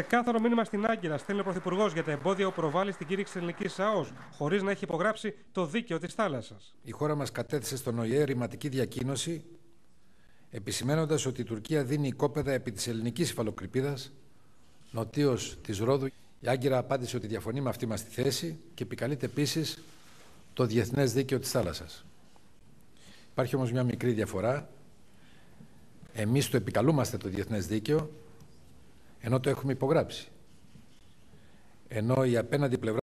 Ξεκάθαρο μήνυμα στην Άγκυρα στέλνει ο Πρωθυπουργός για τα εμπόδια που προβάλλει στην κήρυξη τη ελληνικής ΑΟΣ, χωρίς να έχει υπογράψει το δίκαιο της θάλασσας. Η χώρα μας κατέθεσε στον ΟΗΕ ρηματική διακοίνωση, επισημένοντας ότι η Τουρκία δίνει οικόπεδα επί της ελληνικής υφαλοκρηπίδας, νοτίως της Ρόδου. Η Άγκυρα απάντησε ότι διαφωνεί με αυτή μας τη θέση και επικαλείται επίσης το διεθνές δίκαιο της θάλασσας. Υπάρχει όμως μια μικρή διαφορά. Εμείς το επικαλούμαστε το διεθνές δίκαιο ενώ το έχουμε υπογράψει. Ενώ η απέναντι πλευρά